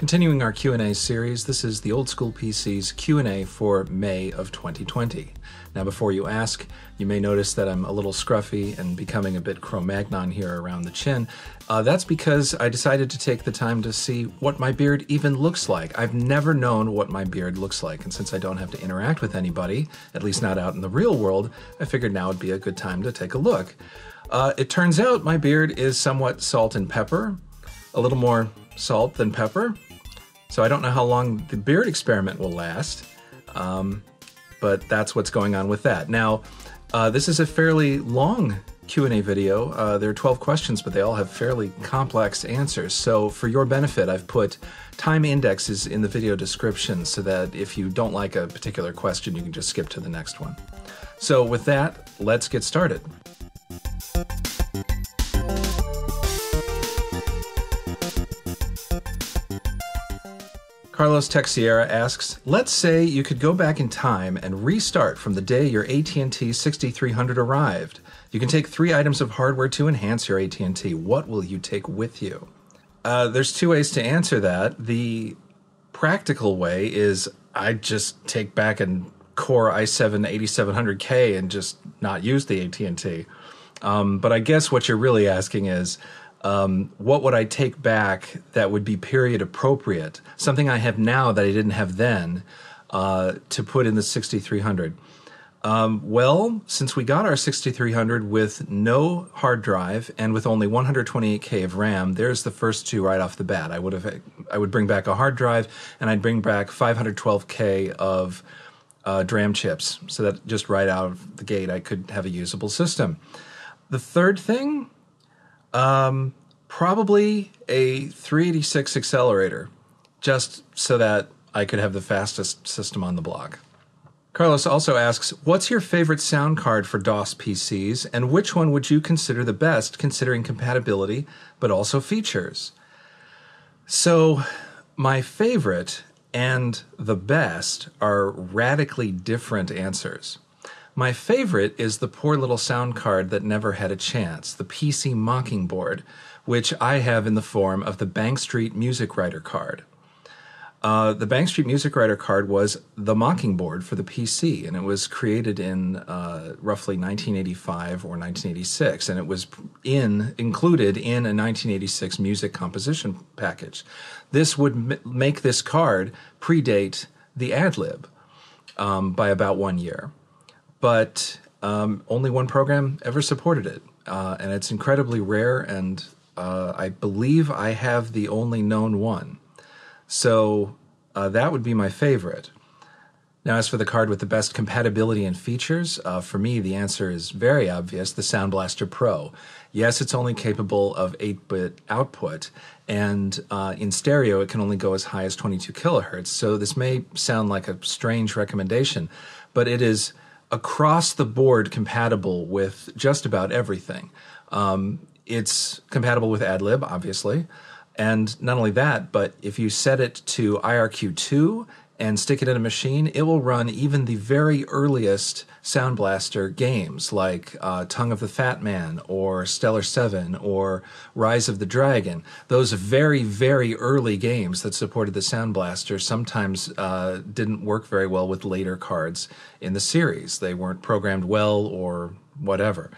Continuing our Q&A series, this is the Oldskool PC's Q&A for May of 2020. Now before you ask, you may notice that I'm a little scruffy and becoming a bit Cro-Magnon here around the chin. Uh, that's because I decided to take the time to see what my beard even looks like. I've never known what my beard looks like, and since I don't have to interact with anybody, at least not out in the real world, I figured now would be a good time to take a look. Uh, it turns out my beard is somewhat salt and pepper, a little more salt than pepper. So I don't know how long the beard experiment will last, um, but that's what's going on with that. Now, uh, this is a fairly long Q&A video. Uh, there are 12 questions, but they all have fairly complex answers. So for your benefit, I've put time indexes in the video description so that if you don't like a particular question, you can just skip to the next one. So with that, let's get started. Carlos Texiera asks, let's say you could go back in time and restart from the day your AT&T 6300 arrived. You can take three items of hardware to enhance your AT&T. What will you take with you? Uh, there's two ways to answer that. The practical way is I just take back a Core i7 8700K and just not use the AT&T. Um, but I guess what you're really asking is, um, what would I take back that would be period appropriate? Something I have now that I didn't have then uh, to put in the 6300. Um, well, since we got our 6300 with no hard drive and with only 128k of RAM, there's the first two right off the bat. I would have, I would bring back a hard drive and I'd bring back 512k of uh, DRAM chips, so that just right out of the gate I could have a usable system. The third thing um, probably a 386 accelerator, just so that I could have the fastest system on the block. Carlos also asks, What's your favorite sound card for DOS PCs, and which one would you consider the best considering compatibility but also features? So, my favorite and the best are radically different answers. My favorite is the poor little sound card that never had a chance, the PC Mockingboard, which I have in the form of the Bank Street Music Writer card. Uh, the Bank Street Music Writer card was the Mockingboard for the PC, and it was created in uh, roughly 1985 or 1986, and it was in included in a 1986 music composition package. This would m- make this card predate the AdLib um, by about one year but um, only one program ever supported it, uh, and it's incredibly rare. And uh, I believe I have the only known one, so uh, that would be my favorite. Now, as for the card with the best compatibility and features, uh, for me the answer is very obvious: the Sound Blaster Pro. Yes, it's only capable of 8-bit output, and uh, in stereo it can only go as high as 22 kilohertz. So this may sound like a strange recommendation, but it is across the board compatible with just about everything. Um, it's compatible with AdLib, obviously. And not only that, but if you set it to IRQ2 and stick it in a machine, it will run even the very earliest Sound Blaster games like uh, Tongue of the Fat Man or Stellar 7 or Rise of the Dragon. Those very, very early games that supported the Sound Blaster sometimes uh, didn't work very well with later cards in the series. They weren't programmed well or whatever.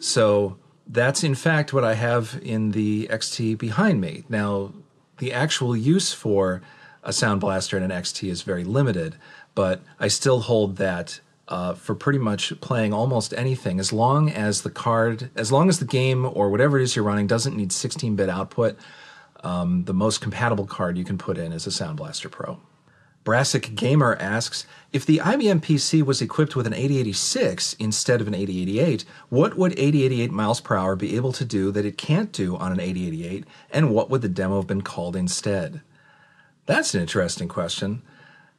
So that's in fact what I have in the XT behind me. Now, the actual use for a Sound Blaster and an XT is very limited, but I still hold that uh, for pretty much playing almost anything, as long as the card, as long as the game or whatever it is you're running doesn't need 16-bit output, um, the most compatible card you can put in is a Sound Blaster Pro. Brassic Gamer asks, if the IBM PC was equipped with an 8086 instead of an 8088, what would 8088 miles per hour be able to do that it can't do on an 8088, and what would the demo have been called instead? That's an interesting question.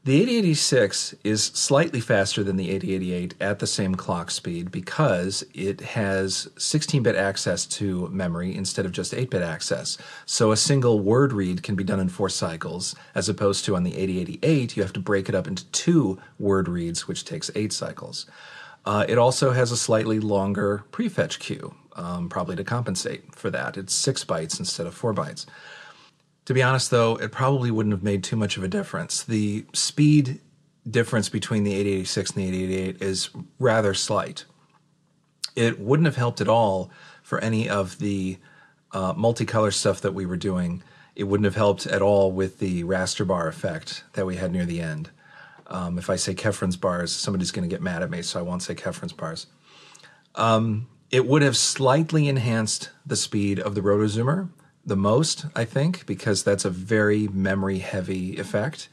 The 8086 is slightly faster than the 8088 at the same clock speed because it has 16 bit access to memory instead of just 8 bit access. So a single word read can be done in four cycles, as opposed to on the 8088, you have to break it up into two word reads, which takes eight cycles. Uh, it also has a slightly longer prefetch queue, um, probably to compensate for that. It's six bytes instead of four bytes. To be honest, though, it probably wouldn't have made too much of a difference. The speed difference between the 8086 and the 8088 is rather slight. It wouldn't have helped at all for any of the uh, multicolor stuff that we were doing. It wouldn't have helped at all with the raster bar effect that we had near the end. Um, if I say Kefren's bars, somebody's going to get mad at me, so I won't say Kefren's bars. Um, it would have slightly enhanced the speed of the rotozoomer, the most, I think, because that's a very memory heavy effect.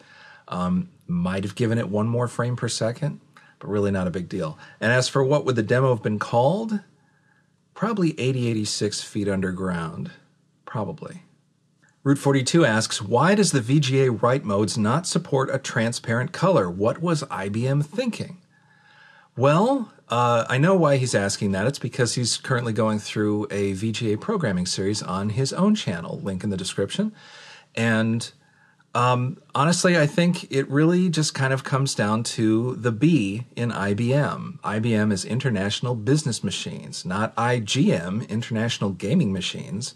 Um, might have given it one more frame per second, but really not a big deal. And as for what would the demo have been called? Probably 8086 feet underground. Probably. Root42 asks, why does the VGA write modes not support a transparent color? What was IBM thinking? Well, uh, I know why he's asking that. It's because he's currently going through a VGA programming series on his own channel, link in the description. And um, honestly, I think it really just kind of comes down to the B in IBM. IBM is International Business Machines, not IGM, International Gaming Machines.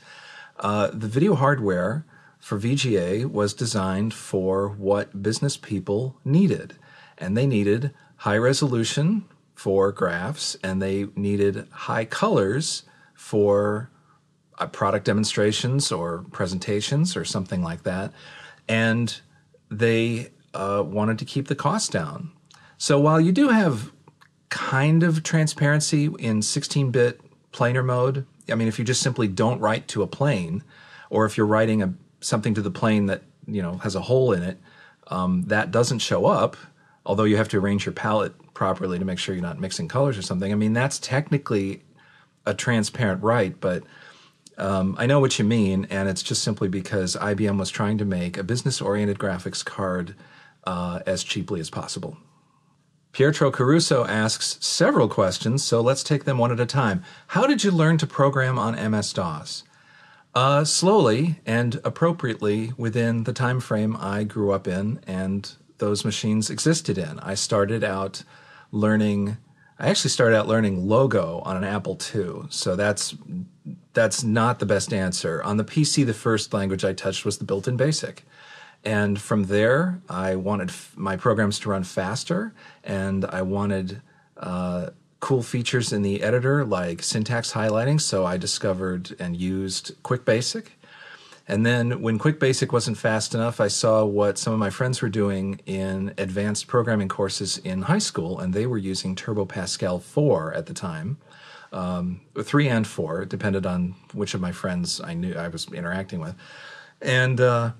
Uh, the video hardware for VGA was designed for what business people needed, and they needed high resolution for graphs, and they needed high colors for uh, product demonstrations or presentations or something like that. And they uh, wanted to keep the cost down. So while you do have kind of transparency in 16 bit planar mode, I mean, if you just simply don't write to a plane, or if you're writing a, something to the plane that you know has a hole in it, um, that doesn't show up. Although you have to arrange your palette properly to make sure you're not mixing colors or something. I mean, that's technically a transparent write, but um, I know what you mean, and it's just simply because IBM was trying to make a business-oriented graphics card uh, as cheaply as possible. Pietro Caruso asks several questions, so let's take them one at a time. How did you learn to program on MS-DOS? Uh, slowly and appropriately within the time frame I grew up in and those machines existed in. I started out learning. I actually started out learning Logo on an Apple II, so that's that's not the best answer. On the PC, the first language I touched was the built-in BASIC, and from there, I wanted f- my programs to run faster, and I wanted uh, cool features in the editor like syntax highlighting. So I discovered and used Quick Basic, and then when Quick Basic wasn't fast enough, I saw what some of my friends were doing in advanced programming courses in high school, and they were using Turbo Pascal 4 at the time. Um, three and four, it depended on which of my friends I knew I was interacting with. And uh,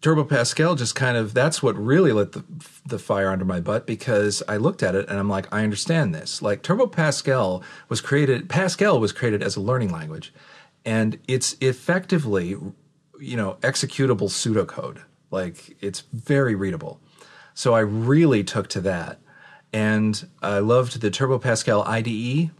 Turbo Pascal just kind of that's what really lit the the fire under my butt because I looked at it and I'm like, I understand this. Like Turbo Pascal was created Pascal was created as a learning language and it's effectively you know executable pseudocode. Like it's very readable. So i really took to that. And i loved the turbo pascal ide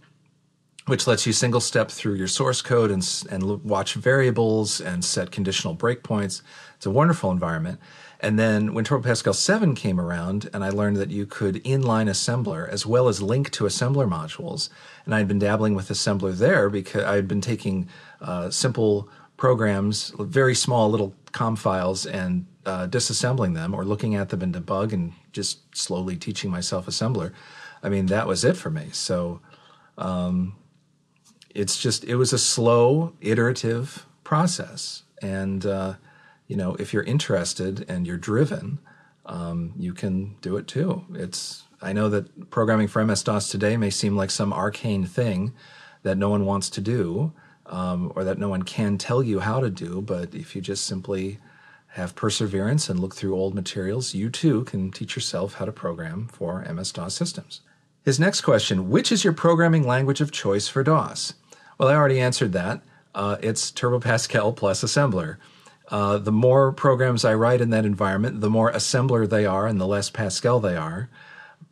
which lets you single step through your source code and, and watch variables and set conditional breakpoints. It's a wonderful environment and then when Turbo Pascal 7 came around, and I learned that you could inline assembler as well as link to assembler modules, and I'd been dabbling with assembler there because I'd been taking uh, simple programs, very small little COM files, and uh, disassembling them or looking at them in debug and just slowly teaching myself assembler. I mean, that was it for me. So um, it's just, it was a slow, iterative process. And, uh, you know, if you're interested and you're driven, um, you can do it too. It's, I know that programming for MS DOS today may seem like some arcane thing that no one wants to do um, or that no one can tell you how to do. But if you just simply have perseverance and look through old materials, you too can teach yourself how to program for MS DOS systems. His next question Which is your programming language of choice for DOS? Well, I already answered that. Uh, it's Turbo Pascal plus assembler. Uh, the more programs I write in that environment, the more assembler they are and the less Pascal they are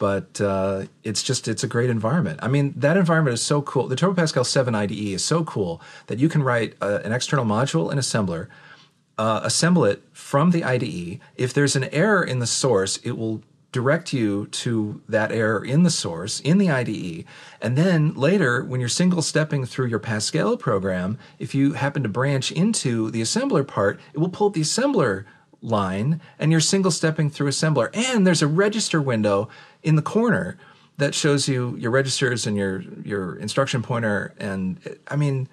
but uh, it's just it's a great environment. I mean, that environment is so cool. The Turbo Pascal 7 IDE is so cool that you can write uh, an external module in assembler, uh, assemble it from the IDE. If there's an error in the source, it will direct you to that error in the source, in the IDE. And then later, when you're single stepping through your Pascal program, if you happen to branch into the assembler part, it will pull up the assembler line and you're single stepping through assembler. And there's a register window in the corner that shows you your registers and your, your instruction pointer. And I mean,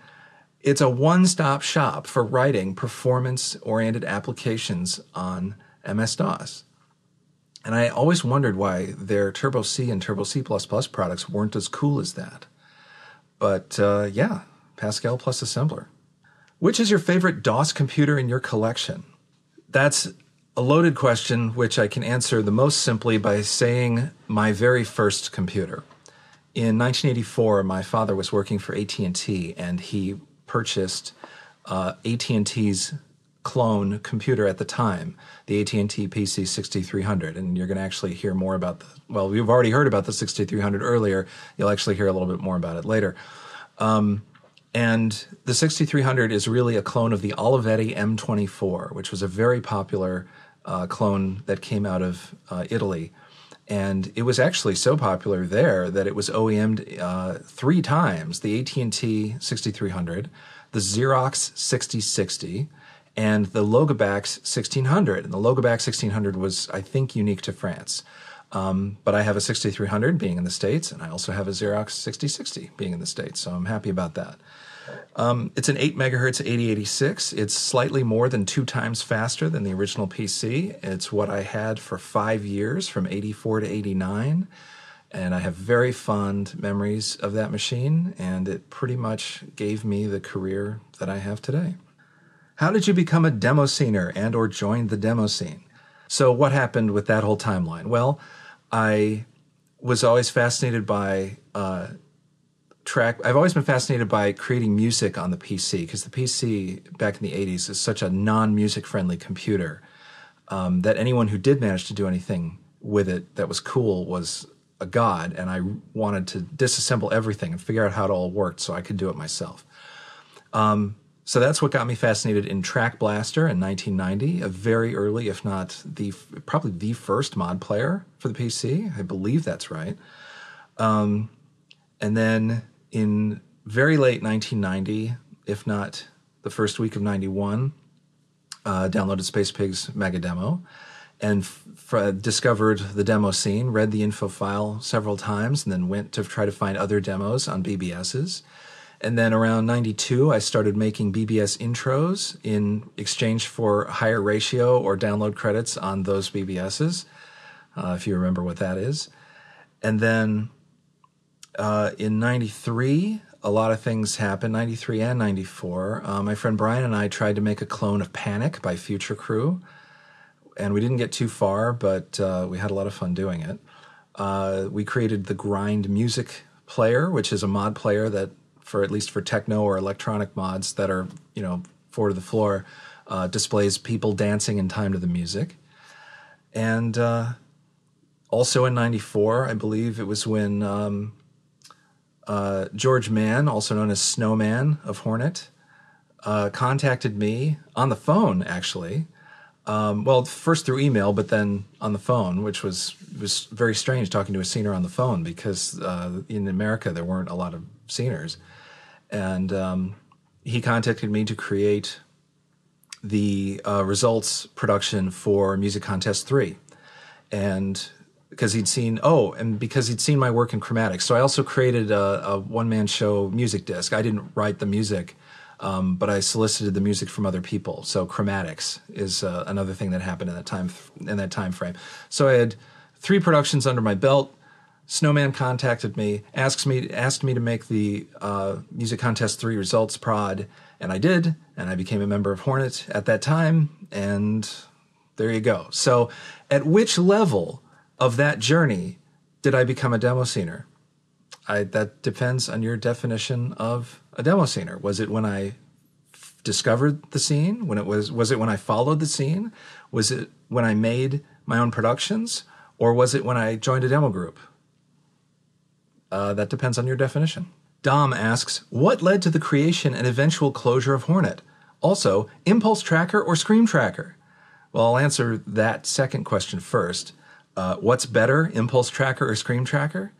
it's a one stop shop for writing performance oriented applications on MS DOS. And I always wondered why their Turbo C and Turbo C products weren't as cool as that. But uh, yeah, Pascal plus assembler. Which is your favorite DOS computer in your collection? That's a loaded question, which I can answer the most simply by saying my very first computer. In 1984, my father was working for AT&T, and he purchased uh, AT&T's clone computer at the time, the AT&T PC 6300, and you're going to actually hear more about the. Well, we've already heard about the 6300 earlier. You'll actually hear a little bit more about it later. Um, and the 6300 is really a clone of the Olivetti M24, which was a very popular uh, clone that came out of uh, Italy. And it was actually so popular there that it was OEM'd uh, three times: the AT&T 6300, the Xerox 6060, and the Logabax 1600. And the Logabax 1600 was, I think, unique to France. Um, but I have a 6300 being in the States, and I also have a Xerox 6060 being in the States, so I'm happy about that. Um, it's an 8 megahertz 8086. It's slightly more than two times faster than the original PC. It's what I had for five years from 84 to 89. And I have very fond memories of that machine, and it pretty much gave me the career that I have today. How did you become a demo scener and or join the demo scene? So what happened with that whole timeline? Well, I was always fascinated by uh, track. I've always been fascinated by creating music on the PC because the PC back in the 80s is such a non music friendly computer um, that anyone who did manage to do anything with it that was cool was a god. And I wanted to disassemble everything and figure out how it all worked so I could do it myself. Um, so that's what got me fascinated in Track Blaster in 1990, a very early, if not the probably the first mod player for the PC. I believe that's right. Um, and then in very late 1990, if not the first week of 91, uh, downloaded Space Pigs Mega Demo and f- discovered the demo scene, read the info file several times, and then went to try to find other demos on BBSs and then around 92, I started making BBS intros in exchange for higher ratio or download credits on those BBSs, uh, if you remember what that is. And then uh, in 93, a lot of things happened, 93 and 94. Uh, my friend Brian and I tried to make a clone of Panic by Future Crew, and we didn't get too far, but uh, we had a lot of fun doing it. Uh, we created the Grind Music Player, which is a mod player that for at least for techno or electronic mods that are you know four to the floor uh, displays people dancing in time to the music. And uh, also in 94 i believe it was when um, uh, george mann also known as snowman of hornet uh, contacted me on the phone actually um, well first through email but then on the phone which was was very strange talking to a scener on the phone because uh, in america there weren't a lot of sceners and um, he contacted me to create the uh, results production for Music Contest 3. And because he'd seen, oh, and because he'd seen my work in Chromatics. So I also created a, a one man show music disc. I didn't write the music, um, but I solicited the music from other people. So Chromatics is uh, another thing that happened in that time in that time frame. So I had three productions under my belt. Snowman contacted me, asks me asked me to make the uh, Music Contest 3 results prod, and I did, and I became a member of Hornet at that time, and there you go. So, at which level of that journey did I become a demo scener? I, that depends on your definition of a demo scener. Was it when I f- discovered the scene? When it was was it when I followed the scene? Was it when I made my own productions? Or was it when I joined a demo group? Uh, that depends on your definition. Dom asks, what led to the creation and eventual closure of Hornet? Also, Impulse Tracker or Scream Tracker? Well, I'll answer that second question first. Uh, what's better, Impulse Tracker or Scream Tracker?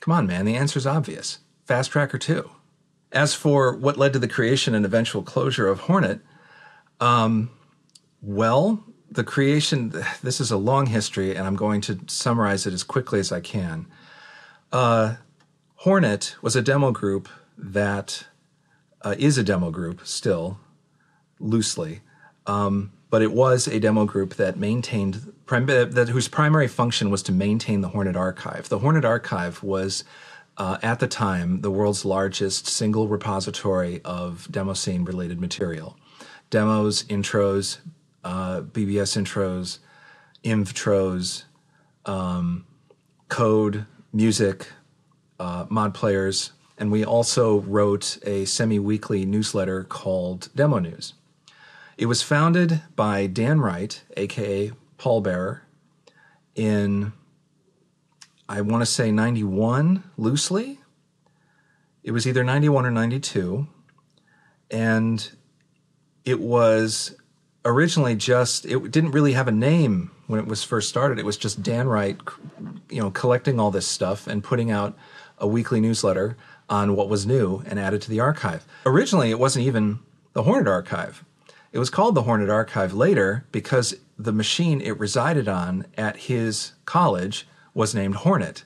Come on, man, the answer's obvious. Fast Tracker 2. As for what led to the creation and eventual closure of Hornet, um, well, the creation, this is a long history, and I'm going to summarize it as quickly as I can. Uh, Hornet was a demo group that uh, is a demo group still, loosely, um, but it was a demo group that maintained prim- that whose primary function was to maintain the Hornet Archive. The Hornet Archive was uh, at the time the world's largest single repository of demo scene related material demos, intros, uh, BBS intros, intros, um, code, music, uh, mod players, and we also wrote a semi weekly newsletter called Demo News. It was founded by Dan Wright, aka Paul Bearer, in I want to say 91 loosely. It was either 91 or 92. And it was originally just, it didn't really have a name when it was first started. It was just Dan Wright, you know, collecting all this stuff and putting out a weekly newsletter on what was new and added to the archive. Originally, it wasn't even the Hornet Archive. It was called the Hornet Archive later because the machine it resided on at his college was named Hornet.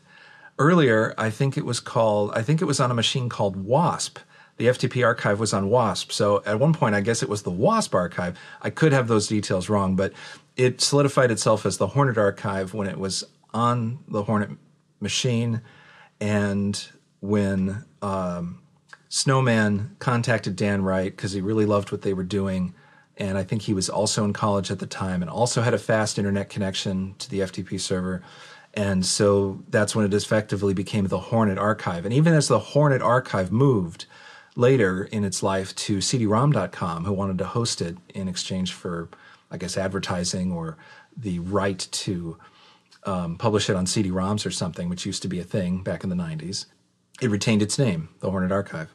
Earlier, I think it was called, I think it was on a machine called WASP. The FTP archive was on WASP. So at one point, I guess it was the WASP archive. I could have those details wrong, but it solidified itself as the Hornet archive when it was on the Hornet machine. And when um, Snowman contacted Dan Wright because he really loved what they were doing, and I think he was also in college at the time and also had a fast internet connection to the FTP server. And so that's when it effectively became the Hornet Archive. And even as the Hornet Archive moved later in its life to CD-ROM.com, who wanted to host it in exchange for, I guess, advertising or the right to um, publish it on CD-ROMs or something, which used to be a thing back in the 90s, it retained its name, the Hornet Archive.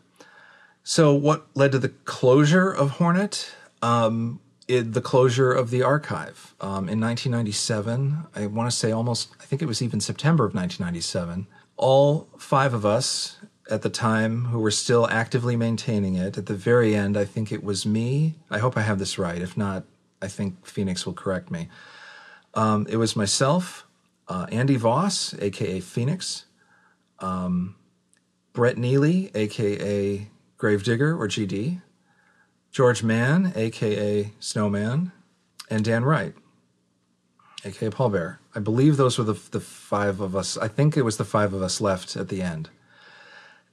So, what led to the closure of Hornet? Um, it, the closure of the archive um, in 1997. I want to say almost, I think it was even September of 1997. All five of us at the time who were still actively maintaining it. At the very end, I think it was me. I hope I have this right. If not, I think Phoenix will correct me. Um, it was myself, uh, Andy Voss, aka Phoenix, um, Brett Neely, aka Gravedigger or GD, George Mann, aka Snowman, and Dan Wright, aka Paul Bear. I believe those were the the five of us. I think it was the five of us left at the end,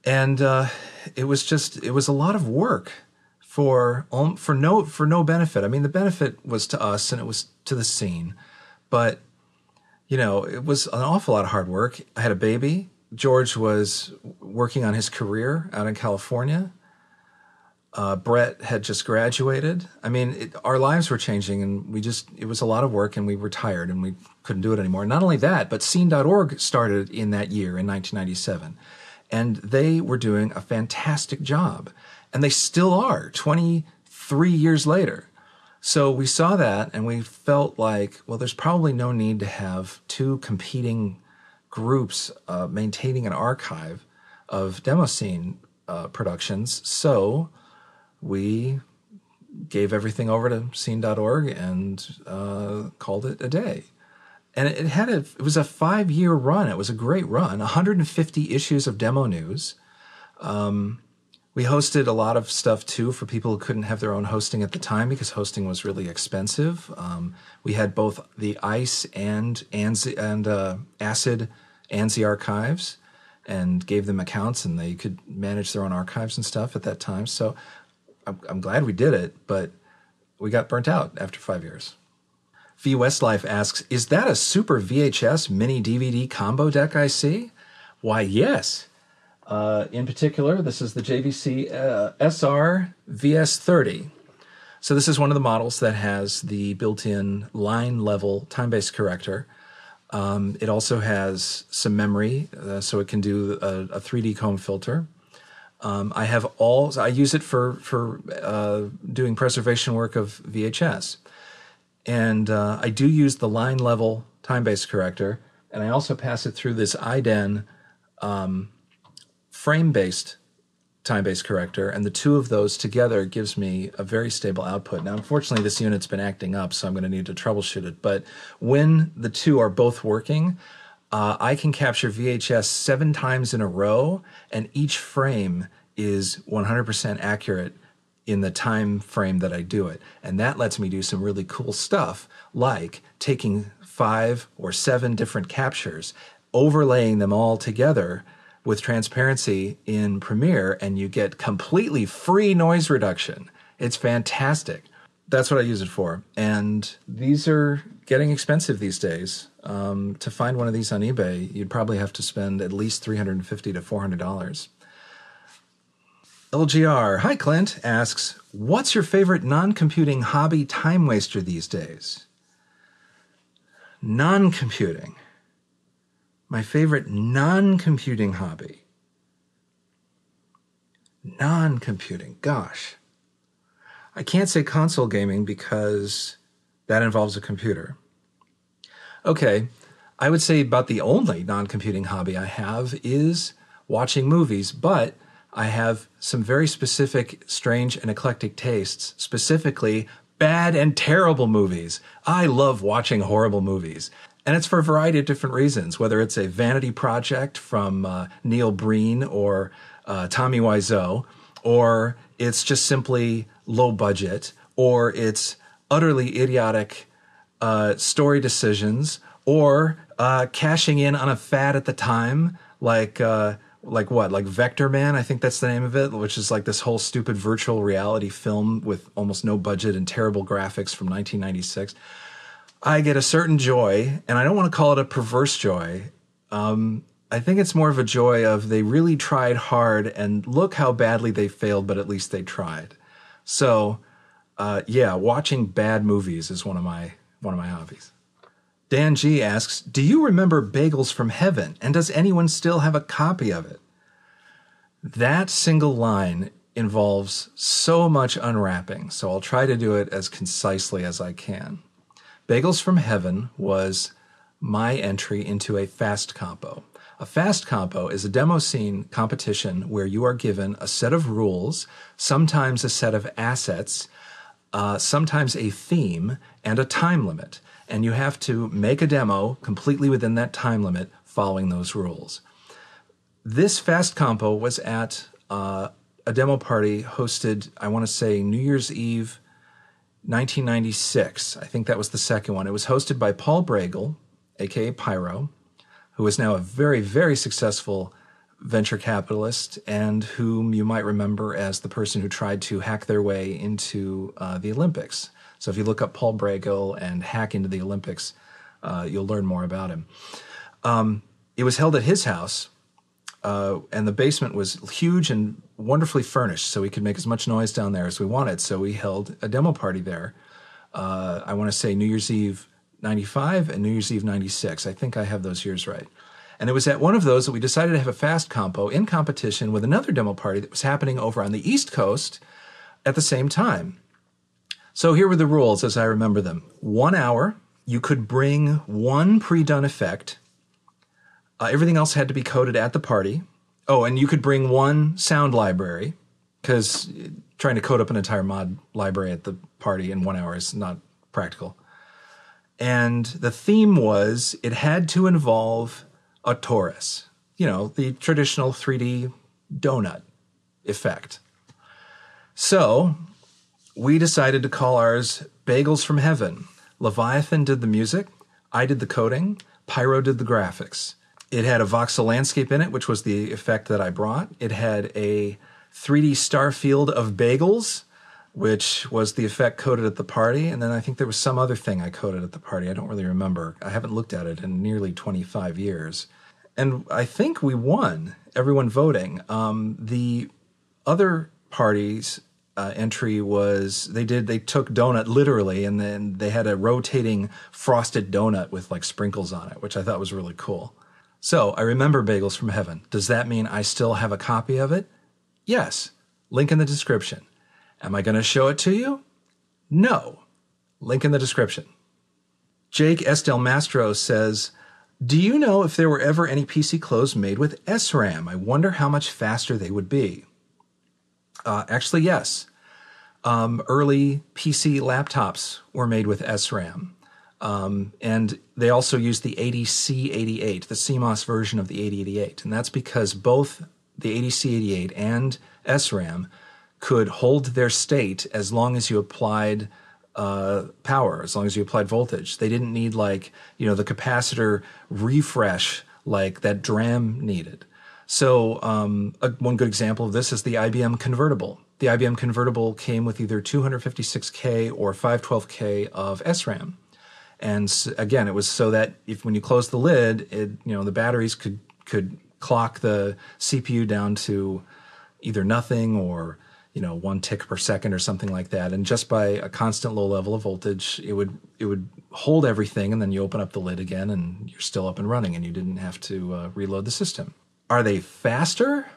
and uh, it was just it was a lot of work for um, for no for no benefit. I mean, the benefit was to us and it was to the scene, but you know, it was an awful lot of hard work. I had a baby. George was working on his career out in California uh, Brett had just graduated. I mean, it, our lives were changing, and we just, it was a lot of work, and we were tired, and we couldn't do it anymore. Not only that, but Scene.org started in that year, in 1997, and they were doing a fantastic job, and they still are 23 years later. So we saw that, and we felt like, well, there's probably no need to have two competing groups uh, maintaining an archive of demo scene uh, productions. So we gave everything over to scene.org and uh, called it a day. And it had a, it was a five year run. It was a great run. 150 issues of demo news. Um, we hosted a lot of stuff too for people who couldn't have their own hosting at the time because hosting was really expensive. Um, we had both the ICE and ANSI, and uh, ACID ANSI archives and gave them accounts and they could manage their own archives and stuff at that time. So I'm, I'm glad we did it, but we got burnt out after five years. V Westlife asks, is that a super VHS mini DV combo deck I see? Why, yes. Uh, in particular, this is the JVC uh, SR VS30. So this is one of the models that has the built-in line level time-based corrector. Um, it also has some memory, uh, so it can do a, a 3D comb filter. Um, I have all. I use it for for uh, doing preservation work of VHS, and uh, I do use the line level time based corrector, and I also pass it through this IDEN um, frame based time based corrector, and the two of those together gives me a very stable output. Now, unfortunately, this unit's been acting up, so I'm going to need to troubleshoot it. But when the two are both working, uh, I can capture VHS seven times in a row, and each frame is 100% accurate in the time frame that I do it. And that lets me do some really cool stuff, like taking five or seven different captures, overlaying them all together with transparency in Premiere, and you get completely free noise reduction. It's fantastic. That's what I use it for. And these are getting expensive these days. Um, to find one of these on eBay, you'd probably have to spend at least 350 to $400. LGR, hi Clint, asks, What's your favorite non computing hobby time waster these days? Non computing. My favorite non computing hobby. Non computing. Gosh. I can't say console gaming because that involves a computer. Okay, I would say about the only non computing hobby I have is watching movies, but I have some very specific, strange, and eclectic tastes, specifically bad and terrible movies. I love watching horrible movies. And it's for a variety of different reasons, whether it's a vanity project from uh, Neil Breen or uh, Tommy Wiseau, or it's just simply low budget, or it's utterly idiotic uh, story decisions, or uh, cashing in on a fad at the time, like uh, like what like vector man i think that's the name of it which is like this whole stupid virtual reality film with almost no budget and terrible graphics from 1996 i get a certain joy and i don't want to call it a perverse joy. Um, i think it's more of a joy of they really tried hard and look how badly they failed but at least they tried. So uh, yeah watching bad movies is one of my one of my hobbies Dan G asks, Do you remember Baygles from Heaven? And does anyone still have a copy of it? That single line involves so much unwrapping, so I'll try to do it as concisely as I can. Baygles from Heaven was my entry into a fast compo. A fast compo is a demo scene competition where you are given a set of rules, sometimes a set of assets, uh, sometimes a theme, and a time limit and you have to make a demo completely within that time limit following those rules. This fast compo was at uh, a demo party hosted, I want to say, New Year's Eve 1996. I think that was the second one. It was hosted by Paul Bragiel, aka Pyro, who is now a very, very successful venture capitalist and whom you might remember as the person who tried to hack their way into uh, the Olympics. So if you look up Paul Bragiel and hack into the Olympics, uh, you'll learn more about him. Um, it was held at his house, uh, and the basement was huge and wonderfully furnished, so we could make as much noise down there as we wanted. So we held a demo party there. Uh, I want to say New Year's Eve 95 and New Year's Eve 96. I think I have those years right. And it was at one of those that we decided to have a fast compo in competition with another demo party that was happening over on the East Coast at the same time. So here were the rules as I remember them. One hour, you could bring one pre done effect. Uh, everything else had to be coded at the party. Oh, and you could bring one sound library because trying to code up an entire mod library at the party in one hour is not practical. And the theme was it had to involve a torus, you know, the traditional 3D donut effect. So we decided to call ours Baygles from Heaven. Leviathan did the music, I did the coding, Pyro did the graphics. It had a voxel landscape in it, which was the effect that I brought. It had a 3D star field of bagels, which was the effect coded at the party. And then I think there was some other thing I coded at the party. I don't really remember. I haven't looked at it in nearly 25 years. And I think we won, everyone voting. Um, the other parties uh, entry was they did they took donut literally and then they had a rotating frosted donut with like sprinkles on it which i thought was really cool. So i remember baygles from heaven. Does that mean i still have a copy of it? Yes. Link in the description. Am i going to show it to you? No. Link in the description. Jake Estel Mastro says, Do you know if there were ever any PC clothes made with SRAM? I wonder how much faster they would be. Uh, actually, yes. Um, early PC laptops were made with SRAM. Um, and they also used the 80C88, the CMOS version of the 8088. And that's because both the 80C88 and SRAM could hold their state as long as you applied uh, power, as long as you applied voltage. They didn't need like, you know, the capacitor refresh like that DRAM needed. So um, a, one good example of this is the IBM convertible. The IBM convertible came with either 256K or 512K of SRAM. And again, it was so that if when you close the lid, it you know the batteries could could clock the CPU down to either nothing or you know one tick per second or something like that and just by a constant low level of voltage it would it would hold everything and then you open up the lid again and you're still up and running and you didn't have to uh, reload the system are they faster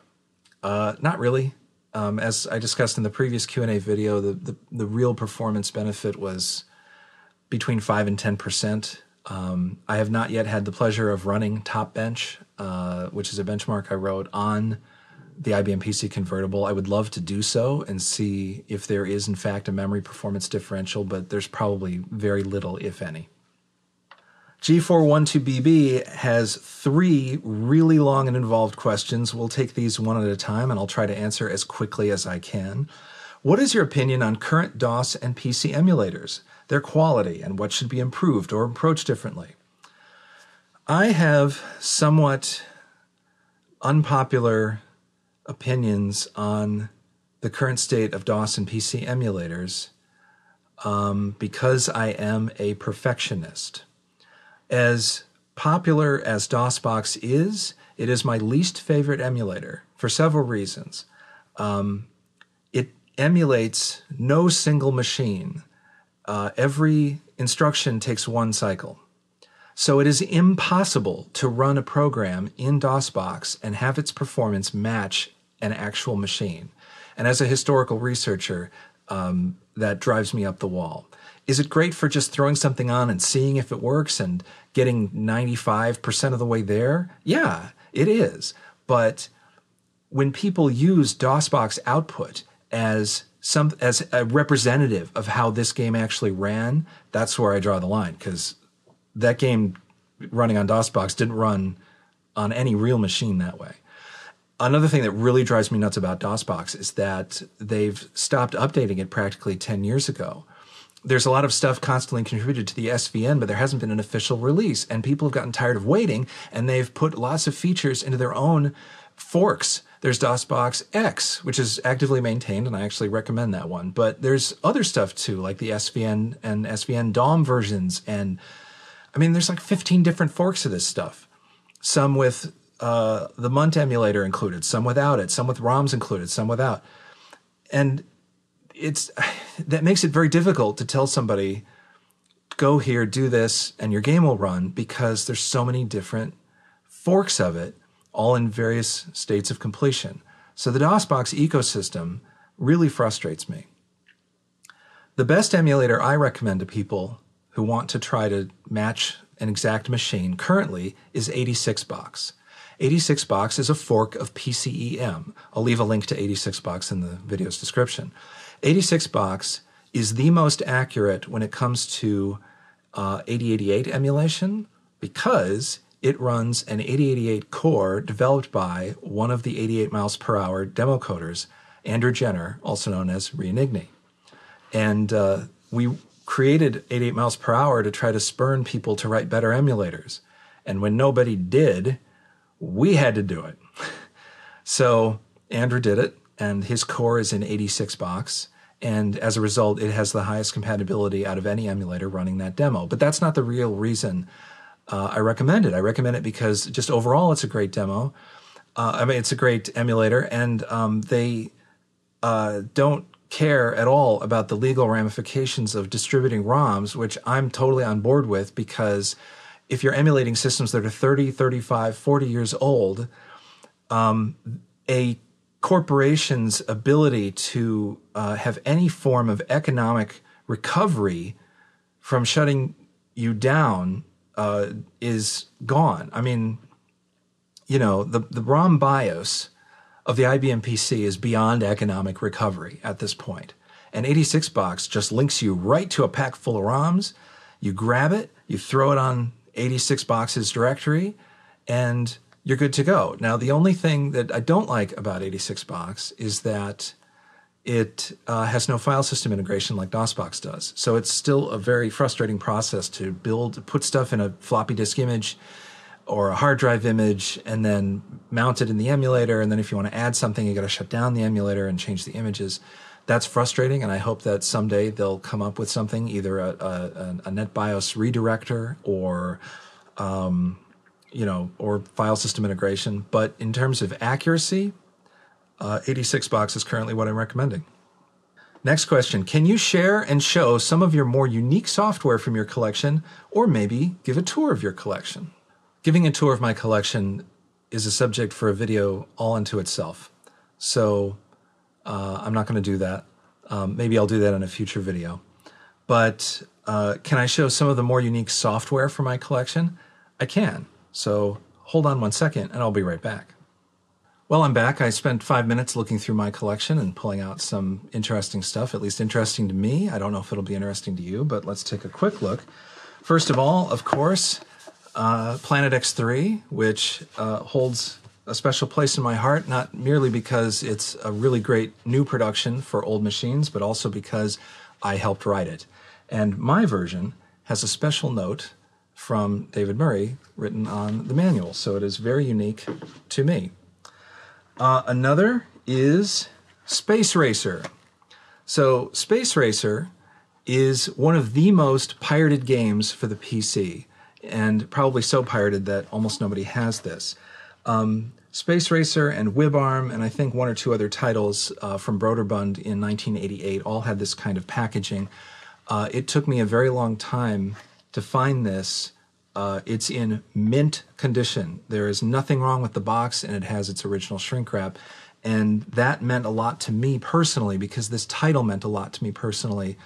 uh, not really um, as i discussed in the previous q&a video the, the, the real performance benefit was between 5 and 10 percent um, i have not yet had the pleasure of running TopBench uh, which is a benchmark i wrote on the IBM PC convertible. I would love to do so and see if there is, in fact, a memory performance differential, but there's probably very little, if any. G412BB has three really long and involved questions. We'll take these one at a time and I'll try to answer as quickly as I can. What is your opinion on current DOS and PC emulators, their quality, and what should be improved or approached differently? I have somewhat unpopular opinions on the current state of DOS and PC emulators um, because I am a perfectionist. As popular as DOSBox is, it is my least favorite emulator for several reasons. Um, it emulates no single machine. Uh, every instruction takes one cycle. So it is impossible to run a program in DOSBox and have its performance match an actual machine. And as a historical researcher, um, that drives me up the wall. Is it great for just throwing something on and seeing if it works and getting 95% of the way there? Yeah, it is. But when people use DOSBox output as some as a representative of how this game actually ran, that's where I draw the line because that game running on DOSBox didn't run on any real machine that way. Another thing that really drives me nuts about DOSBox is that they've stopped updating it practically 10 years ago. There's a lot of stuff constantly contributed to the SVN, but there hasn't been an official release, and people have gotten tired of waiting, and they've put lots of features into their own forks. There's DOSBox X, which is actively maintained, and I actually recommend that one. But there's other stuff too, like the SVN and SVN Daum versions, and I mean, there's like 15 different forks of this stuff. Some with uh, the Munt emulator included, some without it, some with ROMs included, some without. And it's that makes it very difficult to tell somebody, go here, do this, and your game will run because there's so many different forks of it, all in various states of completion. So the DOSBox ecosystem really frustrates me. The best emulator I recommend to people who want to try to match an exact machine currently is 86box. 86box is a fork of PCEM. I'll leave a link to 86box in the video's description. 86box is the most accurate when it comes to uh, 8088 emulation because it runs an 8088 core developed by one of the 88 miles per hour demo coders, Andrew Jenner, also known as Reenigne. And uh, we created 88 miles per hour to try to spurn people to write better emulators. And when nobody did, we had to do it. so Andrew did it, and his core is in 86box. And as a result, it has the highest compatibility out of any emulator running that demo. But that's not the real reason uh, I recommend it. I recommend it because just overall, it's a great demo. Uh, I mean, it's a great emulator, and um, they uh, don't care at all about the legal ramifications of distributing ROMs, which I'm totally on board with because if you're emulating systems that are 30, 35, 40 years old, um, a corporation's ability to uh, have any form of economic recovery from shutting you down uh, is gone. I mean, you know, the, the ROM BIOS of the IBM PC is beyond economic recovery at this point. And 86 Box just links you right to a pack full of ROMs. You grab it, you throw it on 86 Box's directory, and you're good to go. Now, the only thing that I don't like about 86 Box is that it uh, has no file system integration like DOSBox does. So it's still a very frustrating process to build, put stuff in a floppy disk image or a hard drive image and then mount it in the emulator. And then if you want to add something, you got to shut down the emulator and change the images. That's frustrating, and I hope that someday they'll come up with something, either a, a, a NetBIOS redirector or, um, you know, or file system integration. But in terms of accuracy, uh, 86 box is currently what I'm recommending. Next question Can you share and show some of your more unique software from your collection, or maybe give a tour of your collection? Giving a tour of my collection is a subject for a video all unto itself. So uh, I'm not going to do that. Um, maybe I'll do that in a future video. But uh, can I show some of the more unique software for my collection? I can. So hold on one second and I'll be right back. Well, I'm back. I spent five minutes looking through my collection and pulling out some interesting stuff, at least interesting to me. I don't know if it'll be interesting to you, but let's take a quick look. First of all, of course, uh, Planet X3, which uh, holds a special place in my heart, not merely because it's a really great new production for old machines, but also because I helped write it. And my version has a special note from David Murray written on the manual, so it is very unique to me. Uh, another is Space Racer. So, Space Racer is one of the most pirated games for the PC and probably so pirated that almost nobody has this. Um, Space Racer and WibArm, and I think one or two other titles uh, from Broderbund in 1988 all had this kind of packaging. Uh, it took me a very long time to find this. Uh, it's in mint condition. There is nothing wrong with the box, and it has its original shrink wrap. And that meant a lot to me personally because this title meant a lot to me personally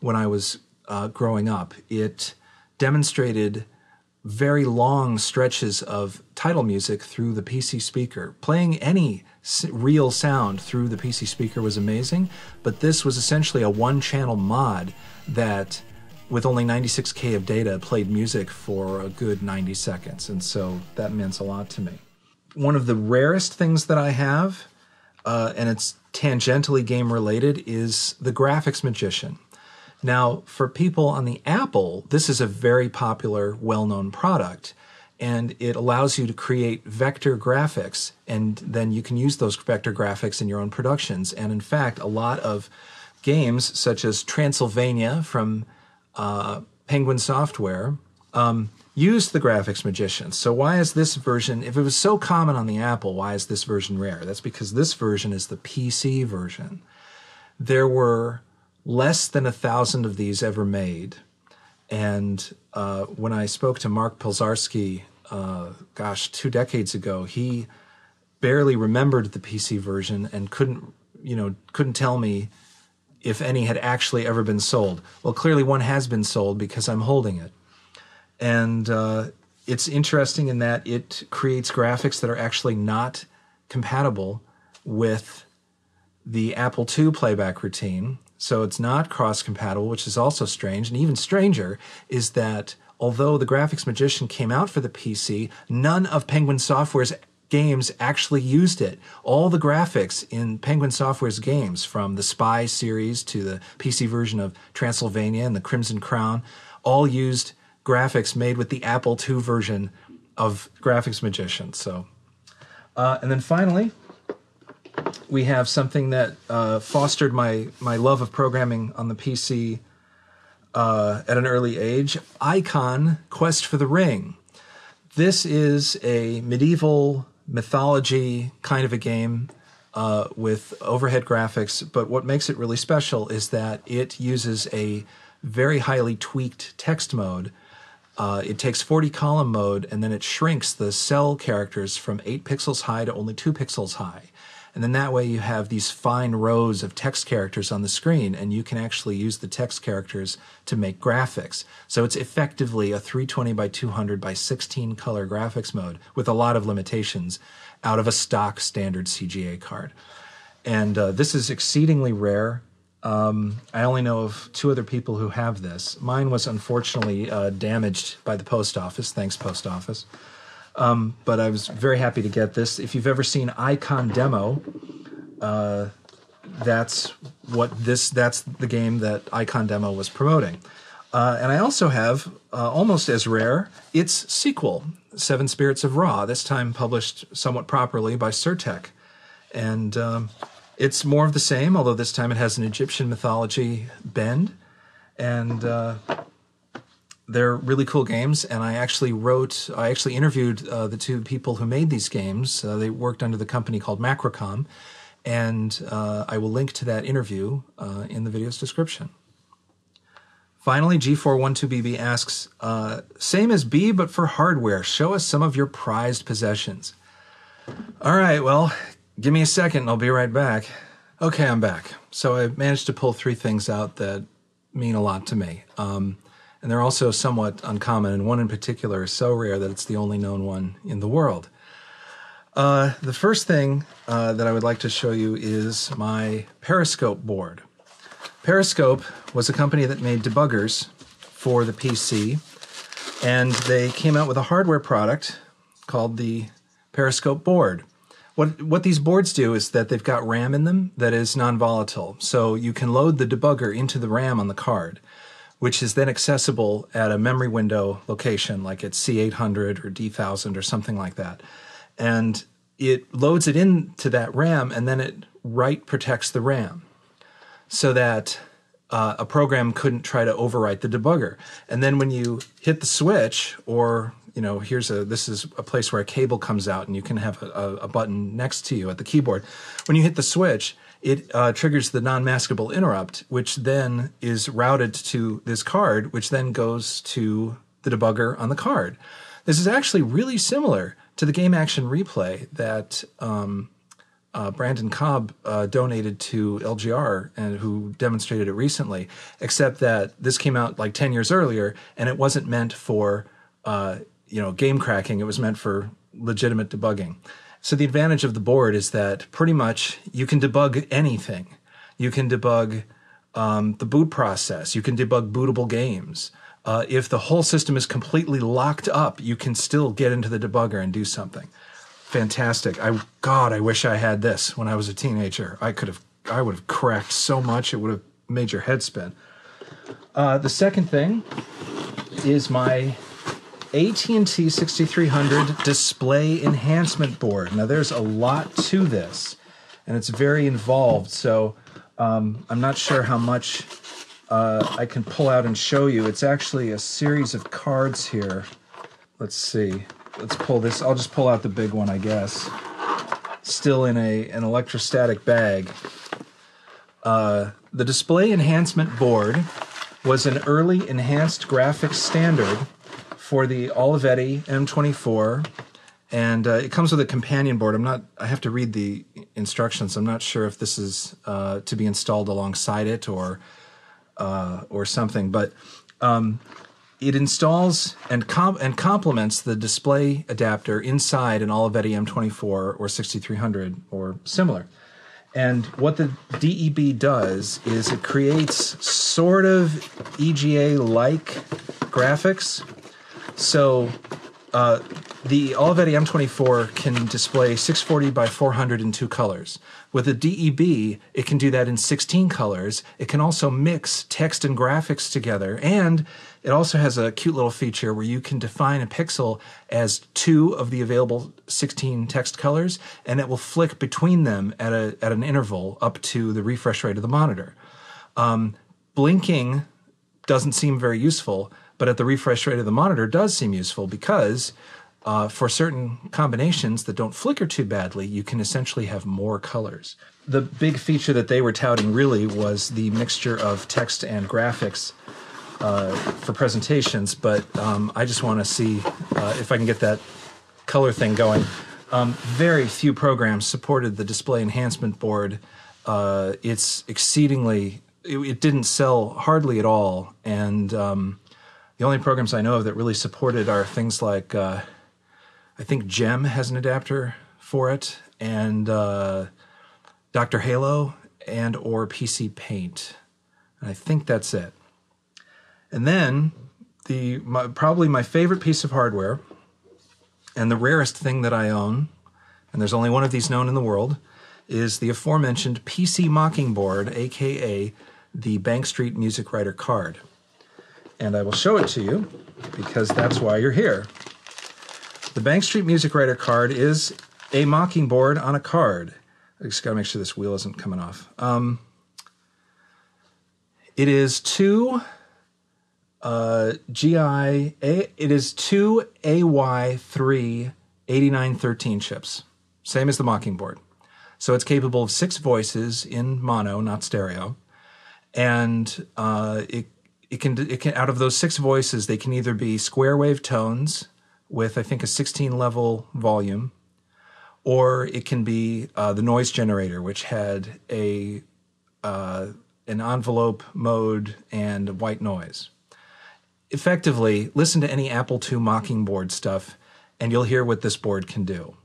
when I was uh, growing up. It demonstrated very long stretches of title music through the PC speaker. Playing any real sound through the PC speaker was amazing, but this was essentially a one channel mod that, with only 96k of data, played music for a good 90 seconds. And so that meant a lot to me. One of the rarest things that I have, uh, and it's tangentially game related, is the Graphics Magician. Now, for people on the Apple, this is a very popular, well known product. And it allows you to create vector graphics, and then you can use those vector graphics in your own productions. And in fact, a lot of games, such as Transylvania from uh, Penguin Software, um, used the Graphics Magician. So, why is this version, if it was so common on the Apple, why is this version rare? That's because this version is the PC version. There were less than a thousand of these ever made. And uh, when I spoke to Mark Pelczarski, uh, gosh, two decades ago, he barely remembered the PC version and couldn't, you know, couldn't tell me if any had actually ever been sold. Well, clearly one has been sold because I'm holding it. And uh, it's interesting in that it creates graphics that are actually not compatible with the Apple II playback routine so it's not cross compatible, which is also strange. And even stranger is that although the Graphics Magician came out for the PC, none of Penguin Software's games actually used it. All the graphics in Penguin Software's games, from the Spy series to the PC version of Transylvania and the Crimson Crown, all used graphics made with the Apple II version of Graphics Magician. So, uh, and then finally, we have something that uh, fostered my my love of programming on the PC uh, at an early age. Icon Quest for the Ring. This is a medieval mythology kind of a game uh, with overhead graphics, but what makes it really special is that it uses a very highly tweaked text mode. Uh, it takes 40 column mode and then it shrinks the cell characters from 8 pixels high to only 2 pixels high And then that way you have these fine rows of text characters on the screen, and you can actually use the text characters to make graphics. So it's effectively a 320 by 200 by 16 color graphics mode with a lot of limitations out of a stock standard CGA card. And uh, this is exceedingly rare. Um, I only know of two other people who have this. Mine was unfortunately uh, damaged by the post office. Thanks, post office. Um, but I was very happy to get this. If you've ever seen Icon Demo, uh, that's what this. That's the game that Icon Demo was promoting. Uh, and I also have, uh, almost as rare, its sequel, Seven Spirits of Ra, this time published somewhat properly by Sir-Tech. And um, it's more of the same, although this time it has an Egyptian mythology bend. And uh, they're really cool games. And I actually wrote, I actually interviewed uh, the two people who made these games. Uh, they worked under the company called Macrocom. And uh, I will link to that interview uh, in the video's description. Finally, G412BB asks, uh, same as B, but for hardware. Show us some of your prized possessions. All right, well, Give me a second and I'll be right back. Okay, I'm back. So I managed to pull three things out that mean a lot to me. Um, and they're also somewhat uncommon, and one in particular is so rare that it's the only known one in the world. Uh, the first thing uh, that I would like to show you is my Periscope board. Periscope was a company that made debuggers for the PC, and they came out with a hardware product called the Periscope board. What what these boards do is that they've got RAM in them that is non-volatile. So you can load the debugger into the RAM on the card, which is then accessible at a memory window location like at C800 or D1000 or something like that. And it loads it into that RAM and then it write protects the RAM so that uh, a program couldn't try to overwrite the debugger. And then when you hit the switch or you know, here's a this is a place where a cable comes out, and you can have a, a button next to you at the keyboard. When you hit the switch, it uh, triggers the non-maskable interrupt, which then is routed to this card, which then goes to the debugger on the card. This is actually really similar to the game action replay that um, uh, Brandon Cobb uh, donated to LGR and who demonstrated it recently, except that this came out like 10 years earlier and it wasn't meant for uh, you know game cracking. It was meant for legitimate debugging. So the advantage of the board is that pretty much you can debug anything. You can debug um, the boot process. You can debug bootable games. Uh, if the whole system is completely locked up, you can still get into the debugger and do something. Fantastic! I God, I wish I had this when I was a teenager. I could have, I would have cracked so much. It would have made your head spin. Uh, the second thing is my AT&T 6300 display enhancement board. Now there's a lot to this and it's very involved. So um, I'm not sure how much uh, I can pull out and show you. It's actually a series of cards here. Let's see. Let's pull this. I'll just pull out the big one, I guess. Still in a an electrostatic bag. Uh, the display enhancement board was an early enhanced graphics standard for the Olivetti M24, and uh, it comes with a companion board. I'm not. I have to read the instructions. I'm not sure if this is uh, to be installed alongside it or uh, or something, but. Um, it installs and com- and complements the display adapter inside an Olivetti M24 or 6300 or similar. And what the DEB does is it creates sort of EGA like graphics so uh, the Olivetti M24 can display 640 by 400 in two colors. With a DEB, it can do that in 16 colors. It can also mix text and graphics together. And it also has a cute little feature where you can define a pixel as two of the available 16 text colors, and it will flick between them at, a, at an interval up to the refresh rate of the monitor. Um, blinking doesn't seem very useful, but at the refresh rate of the monitor does seem useful because uh, for certain combinations that don't flicker too badly, you can essentially have more colors. The big feature that they were touting really was the mixture of text and graphics uh, for presentations, but um, I just want to see uh, if I can get that color thing going. Um, very few programs supported the display enhancement board. Uh, it's exceedingly, it, it, didn't sell hardly at all. And um, the only programs I know of that really supported are things like, uh, I think Gem has an adapter for it, and uh, Dr. Halo and or PC Paint. And I think that's it. And then the my, probably my favorite piece of hardware and the rarest thing that I own, and there's only one of these known in the world, is the aforementioned PC Mockingboard, aka the Bank Street Music Writer card. And I will show it to you because that's why you're here. The Bank Street Music Writer card is a Mockingboard on a card. I just got to make sure this wheel isn't coming off. Um, it is two uh, GI, a, it is two AY3 8913 chips, same as the Mockingboard. So it's capable of six voices in mono, not stereo, and uh, it it can it can out of those six voices, they can either be square wave tones with I think a 16 level volume, or it can be uh, the noise generator, which had a uh, an envelope mode and white noise. Effectively, listen to any Apple II Mockingboard stuff, and you'll hear what this board can do.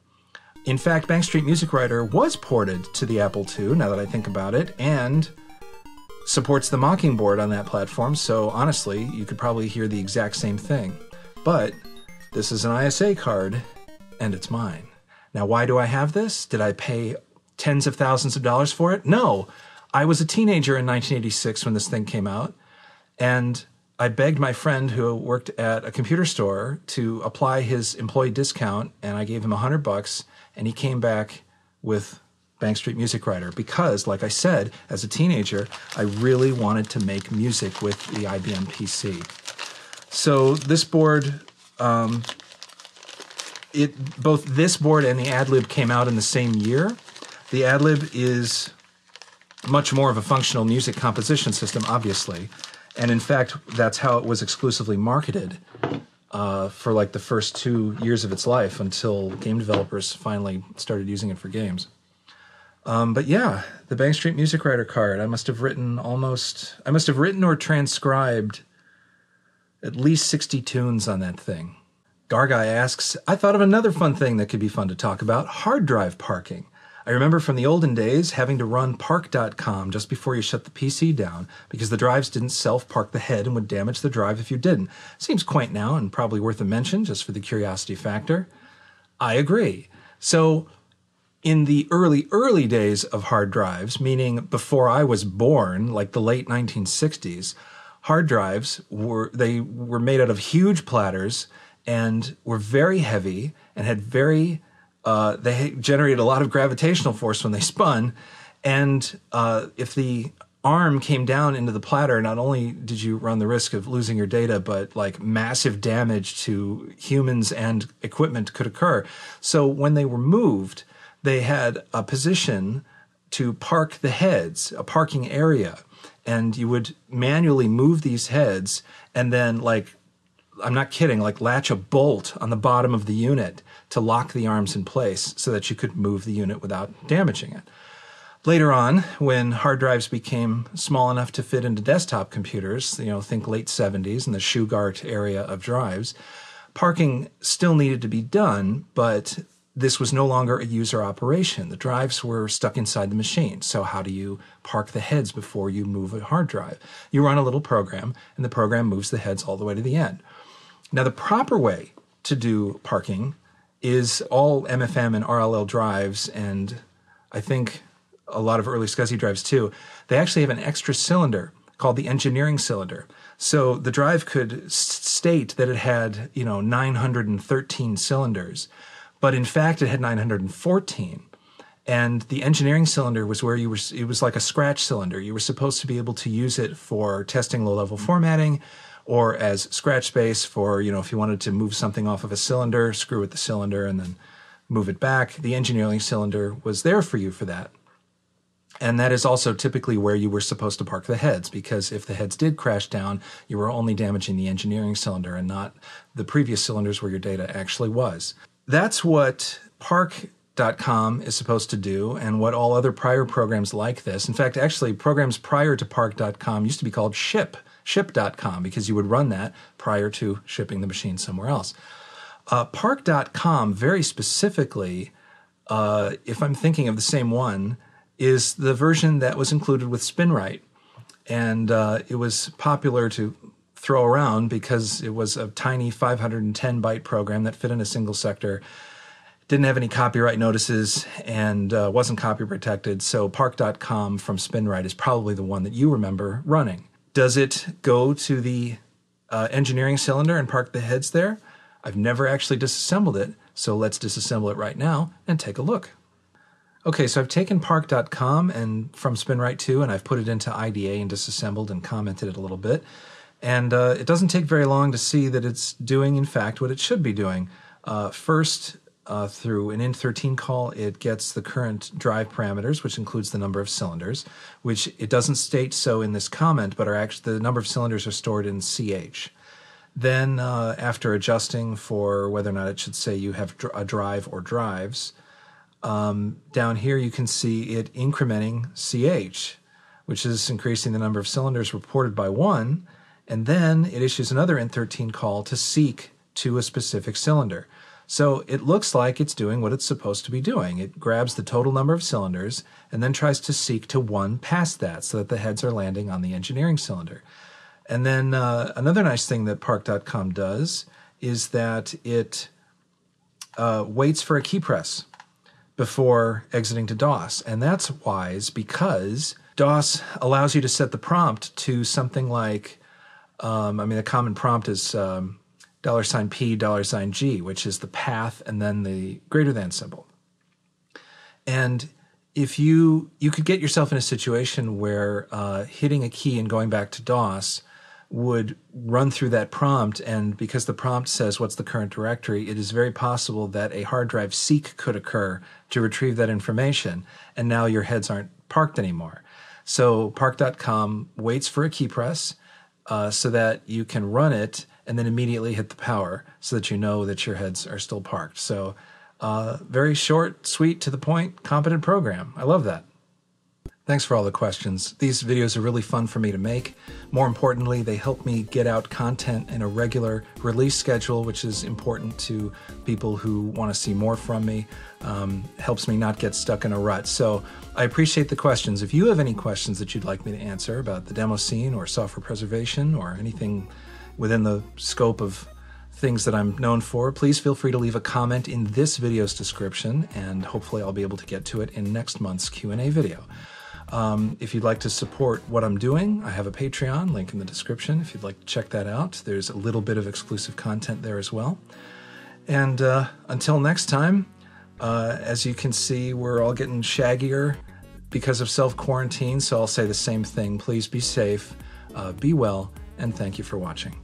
In fact, Bank Street Music Writer was ported to the Apple II, now that I think about it, and supports the Mockingboard on that platform, so honestly, you could probably hear the exact same thing. But this is an ISA card, and it's mine. Now, why do I have this? Did I pay tens of thousands of dollars for it? No. I was a teenager in 1986 when this thing came out, and I begged my friend who worked at a computer store to apply his employee discount, and I gave him a hundred bucks, and he came back with Bank Street Music Writer because, like I said, as a teenager, I really wanted to make music with the IBM PC. So this board, um, it both this board and the AdLib came out in the same year. The AdLib is much more of a functional music composition system, obviously. And in fact, that's how it was exclusively marketed uh, for like the first two years of its life until game developers finally started using it for games. Um, but yeah, the Bank Street Music Writer card. I must have written almost, I must have written or transcribed at least 60 tunes on that thing. Garguy asks, I thought of another fun thing that could be fun to talk about hard drive parking. I remember from the olden days having to run park.com just before you shut the PC down because the drives didn't self park the head and would damage the drive if you didn't. Seems quaint now and probably worth a mention just for the curiosity factor. I agree. So, in the early, early days of hard drives, meaning before I was born, like the late 1960s, hard drives were they were made out of huge platters and were very heavy and had very uh, they generated a lot of gravitational force when they spun. And uh, if the arm came down into the platter, not only did you run the risk of losing your data, but like massive damage to humans and equipment could occur. So when they were moved, they had a position to park the heads, a parking area. And you would manually move these heads and then, like, I'm not kidding, like latch a bolt on the bottom of the unit to lock the arms in place so that you could move the unit without damaging it. Later on, when hard drives became small enough to fit into desktop computers, you know, think late 70s in the Shugart area of drives, parking still needed to be done, but this was no longer a user operation. The drives were stuck inside the machine. So, how do you park the heads before you move a hard drive? You run a little program, and the program moves the heads all the way to the end. Now, the proper way to do parking is all MFM and RLL drives, and I think a lot of early SCSI drives too. They actually have an extra cylinder called the engineering cylinder. So the drive could state that it had, you know, 913 cylinders, but in fact it had 914. And the engineering cylinder was where you were, it was like a scratch cylinder. You were supposed to be able to use it for testing low level formatting, or as scratch space for, you know, if you wanted to move something off of a cylinder, screw with the cylinder and then move it back. The engineering cylinder was there for you for that. And that is also typically where you were supposed to park the heads, because if the heads did crash down, you were only damaging the engineering cylinder and not the previous cylinders where your data actually was. That's what Park.com is supposed to do, and what all other prior programs like this. In fact, actually, programs prior to Park.com used to be called Ship, Ship.com, because you would run that prior to shipping the machine somewhere else. Uh, Park.com, very specifically, uh, if I'm thinking of the same one, is the version that was included with SpinRite. And uh, it was popular to throw around because it was a tiny 510 byte program that fit in a single sector, didn't have any copyright notices, and uh, wasn't copy protected. So Park.com from SpinRite is probably the one that you remember running. Does it go to the uh, engineering cylinder and park the heads there? I've never actually disassembled it, so let's disassemble it right now and take a look. Okay, so I've taken park.com and from SpinRite 2 and I've put it into IDA and disassembled and commented it a little bit. And uh, it doesn't take very long to see that it's doing, in fact, what it should be doing. Uh, first, uh, through an int13 call, it gets the current drive parameters, which includes the number of cylinders, which it doesn't state so in this comment, but are actually the number of cylinders are stored in CH. Then, uh, after adjusting for whether or not it should say you have a drive or drives, um, down here you can see it incrementing CH, which is increasing the number of cylinders reported by one and then it issues another int13 call to seek to a specific cylinder. So it looks like it's doing what it's supposed to be doing. It grabs the total number of cylinders and then tries to seek to one past that so that the heads are landing on the engineering cylinder. And then uh, another nice thing that Park.com does is that it uh, waits for a key press before exiting to DOS. And that's wise because DOS allows you to set the prompt to something like um, I mean, the common prompt is um, dollar sign $P, dollar sign $G, which is the path and then the greater than symbol. And if you you could get yourself in a situation where uh, hitting a key and going back to DOS would run through that prompt, and because the prompt says what's the current directory, it is very possible that a hard drive seek could occur to retrieve that information, and now your heads aren't parked anymore. So Park.com waits for a key press uh, so that you can run it and then immediately hit the power so that you know that your heads are still parked. So, uh, very short, sweet, to the point, competent program. I love that. Thanks for all the questions. These videos are really fun for me to make. More importantly, they help me get out content in a regular release schedule, which is important to people who want to see more from me. Um, helps me not get stuck in a rut. So I appreciate the questions. If you have any questions that you'd like me to answer about the demo scene or software preservation or anything within the scope of things that I'm known for, please feel free to leave a comment in this video's description, and hopefully I'll be able to get to it in next month's Q&A video. Um, if you'd like to support what I'm doing, I have a Patreon, link in the description if you'd like to check that out. There's a little bit of exclusive content there as well. And uh, until next time, uh, as you can see, we're all getting shaggier because of self quarantine, so I'll say the same thing. Please be safe, uh, be well, and thank you for watching.